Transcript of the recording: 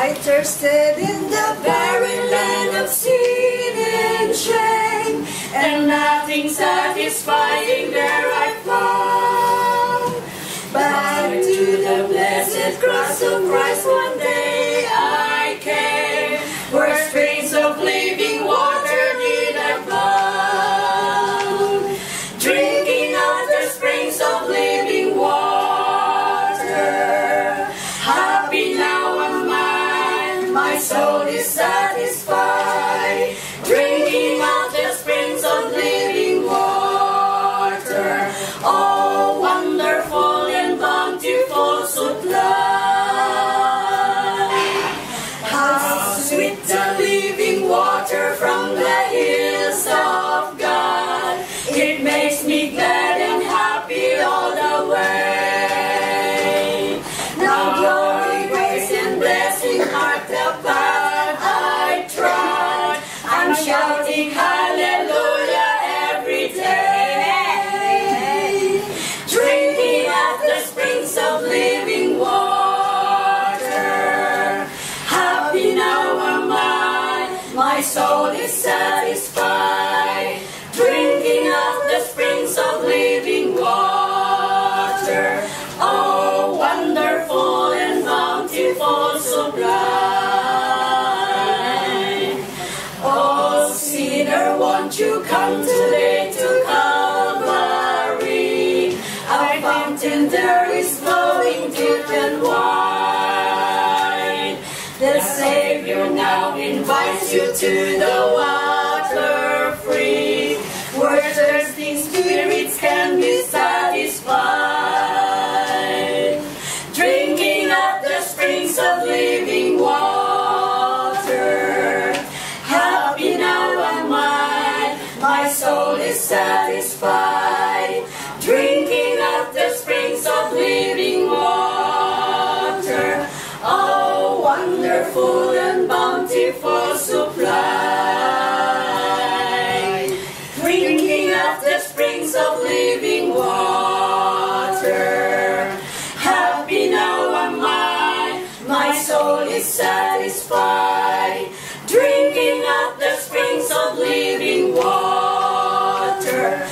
I thirsted in the barren land of sin and shame, and nothing satisfying there I found. But to the blessed cross of Christ one day I, my soul is satisfied. Drinking of the springs of living water. Oh, wonderful and bountiful supply. Oh, sinner, won't you come today to Calvary? A fountain there is flowing deep and wide. The Savior now invites you to the water free, where thirsting spirits can be satisfied. Drinking at the springs of living water. Happy now am I, my soul is satisfied. Drinking at the springs of living water. Oh, wonderful soul is satisfied, drinking at the springs of living water.